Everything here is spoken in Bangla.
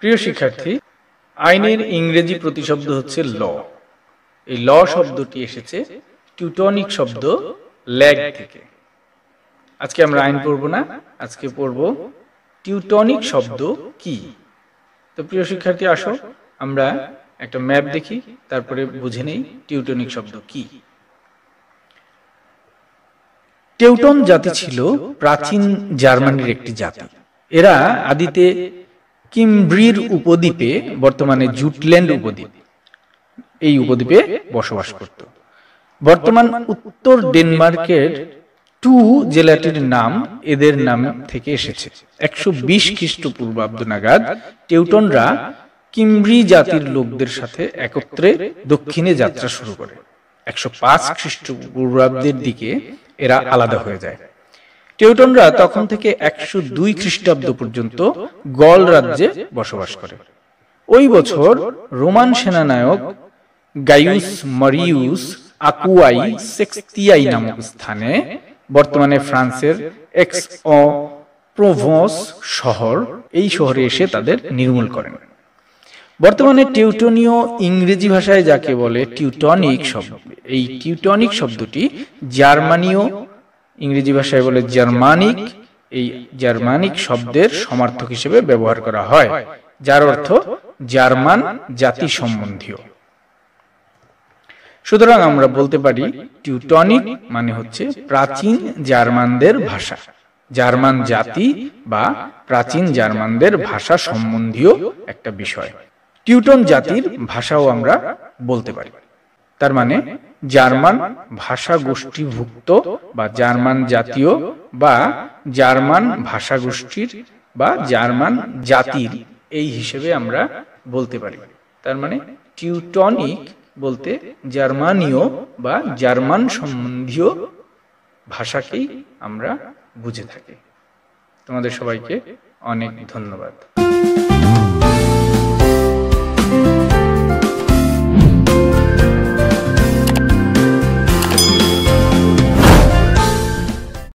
প্রিয় শিক্ষার্থী, আইনের ইংরেজি প্রতিশব্দ হচ্ছে ল। এই ল শব্দটি এসেছে টিউটনিক শব্দ ল্যাগ থেকে। আজকে আমরা আইন পড়ব না, আজকে পড়ব টিউটনিক শব্দ কি? তো প্রিয় শিক্ষার্থী, আসো, আমরা একটা ম্যাপ দেখি, তারপরে বুঝে নেই টিউটনিক শব্দ কি। টেউটন জাতি ছিল প্রাচীন জার্মানির একটি জাতি। এরা আদিতে কিমব্রির উপদ্বীপে বর্তমানে জুটল্যান্ড উপদ্বীপ। এই উপদ্বীপে বসবাস করত। বর্তমান উত্তর ডেনমার্কের টু জেলাটির নাম এদের নাম থেকে এসেছে। একশো বিশ খ্রিস্টপূর্বাব্দ নাগাদ টেউটনরা কিমব্রি জাতির লোকদের সাথে একত্রে দক্ষিণে যাত্রা শুরু করে। একশো পাঁচ খ্রিস্টপূর্বাব্দের দিকে এরা আলাদা হয়ে যায়। টেউটনরা তখন থেকে একশো দুই খ্রিস্টাব্দ পর্যন্ত গল রাজ্যে বসবাস করে। ওই বছর রোমান সেনানায়ক গাইউস মারিউস আকুয়াই সেক্সতিয়াই নামক স্থানে, বর্তমানে ফ্রান্সের এক্স ও প্রোভস শহর, এই শহরে এসে তাদের নির্মূল করেন। বর্তমানে টিউটনীয় ইংরেজি ভাষায় যাকে বলে টিউটনিক শব্দ, এই টিউটনিক শব্দটি জার্মানীয় ইংরেজি ভাষায় বলে জার্মানিক, এই জার্মানিক শব্দের সমার্থক হিসেবে ব্যবহার করা হয়, যার অর্থ জার্মান জাতি সম্বন্ধীয় সুতরাং আমরা বলতে পারি টিউটনিক মানে হচ্ছে প্রাচীন জার্মানদের ভাষা। জার্মান জাতি বা প্রাচীন জার্মানদের ভাষা সম্বন্ধীয় একটা বিষয়। টিউটন জাতির ভাষাও আমরা বলতে পারি। তার মানে জার্মান ভাষা গোষ্ঠীভুক্ত বা জার্মান জাতীয় বা জার্মান ভাষা গোষ্ঠীর বা জার্মান জাতির এই হিসেবে আমরা বলতে পারি। তার মানে টিউটনিক বলতে জার্মানীয় বা জার্মান সম্বন্ধীয় ভাষাকেই আমরা বুঝে থাকি। তোমাদের সবাইকে অনেক ধন্যবাদ।